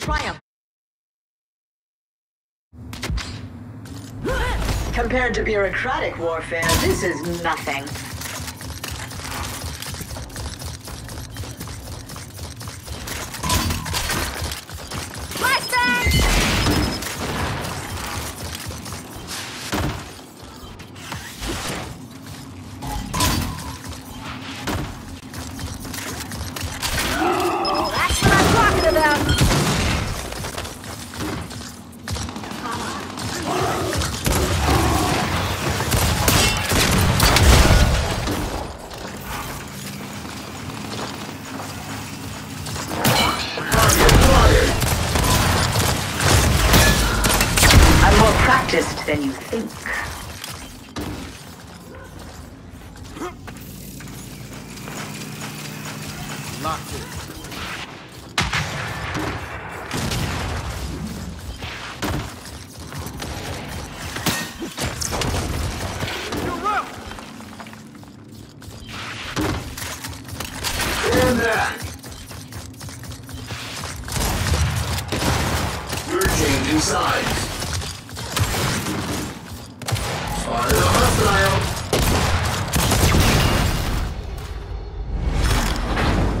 Triumph. Compared to bureaucratic warfare, this is nothing. Practiced than you think. Locked sides. A.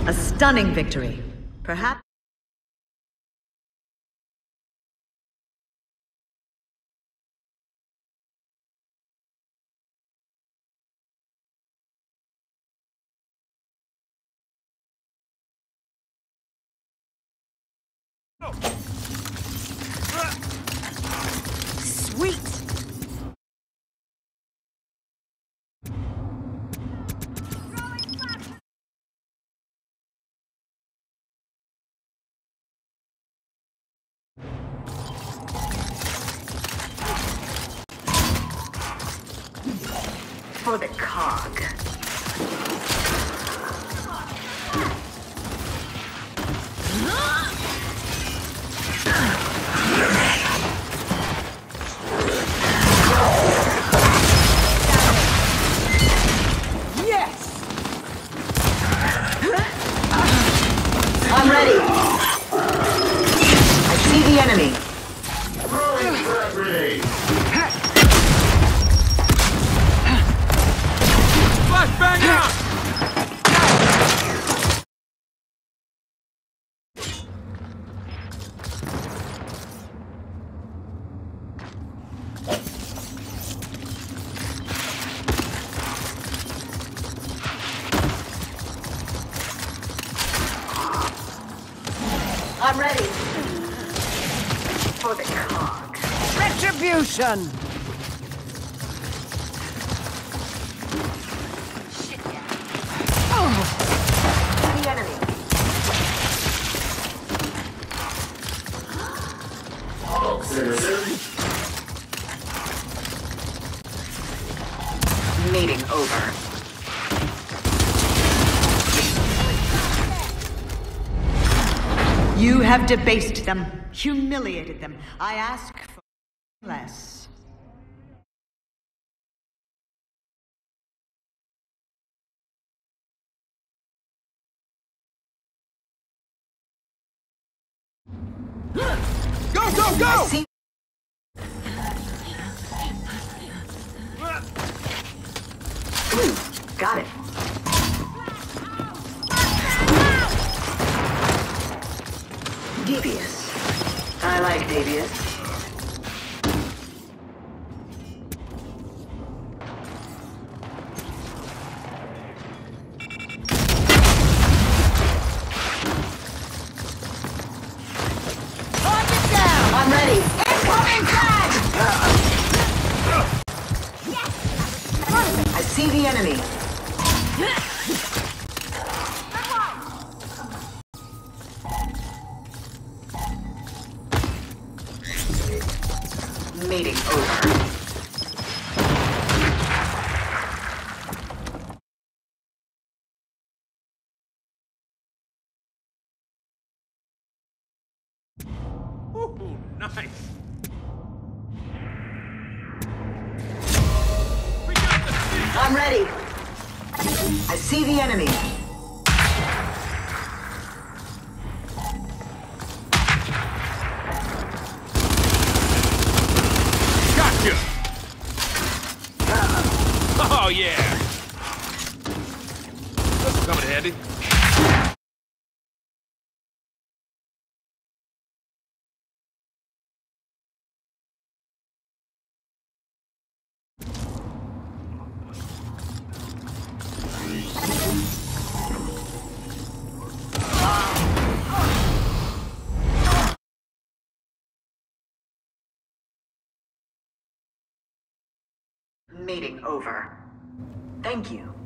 A stunning victory. Perhaps. Sweet. For the cog. I'm ready. For the cog. Retribution. Oh. The enemy. Citizen. Meeting over. Have debased them, humiliated them. I ask for less. Go, go, go! Got it. Devious. I like devious. See the enemy. Meeting over. Ooh, nice. We got the city. I'm ready. I see the enemy. Come in handy. Meeting over. Thank you.